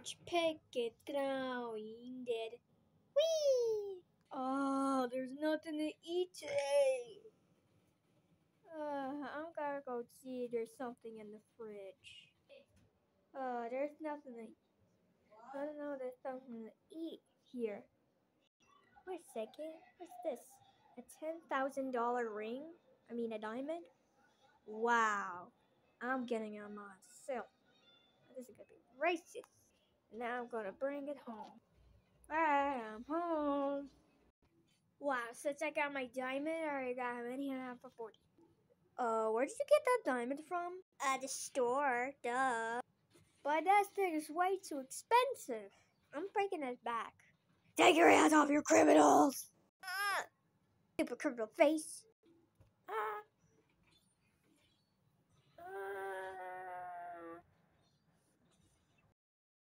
much packet going dead. Whee! Oh, there's nothing to eat today. Uh, I'm gonna go see if there's something in the fridge. Uh, there's nothing to I don't know, there's something to eat here. Wait a second, what's this? A $10,000 ring? I mean, a diamond? Wow, I'm getting on myself. This is gonna be racist. Now I'm gonna bring it home. I'm home. Wow, since I got my diamond, I already got how many? I have for 40. Uh, where did you get that diamond from? At the store, duh. But that thing is way too expensive. I'm breaking it back. Take your hands off your criminals! Ah! Stupid criminal face.